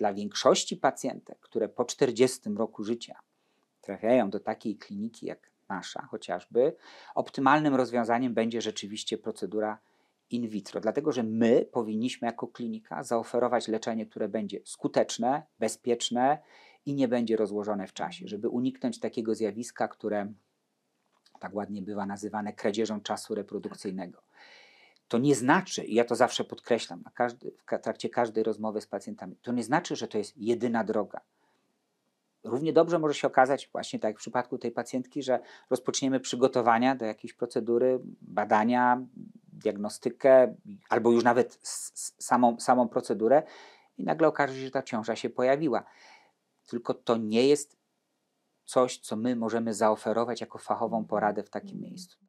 dla większości pacjentek, które po 40 roku życia trafiają do takiej kliniki jak nasza chociażby, optymalnym rozwiązaniem będzie rzeczywiście procedura in vitro, dlatego że my powinniśmy jako klinika zaoferować leczenie, które będzie skuteczne, bezpieczne i nie będzie rozłożone w czasie, żeby uniknąć takiego zjawiska, które tak ładnie bywa nazywane kradzieżą czasu reprodukcyjnego. To nie znaczy, i ja to zawsze podkreślam na każdy, w trakcie każdej rozmowy z pacjentami, to nie znaczy, że to jest jedyna droga. Równie dobrze może się okazać, właśnie tak jak w przypadku tej pacjentki, że rozpoczniemy przygotowania do jakiejś procedury, badania, diagnostykę, albo już nawet samą, samą procedurę, i nagle okaże się, że ta ciąża się pojawiła. Tylko to nie jest coś, co my możemy zaoferować jako fachową poradę w takim miejscu.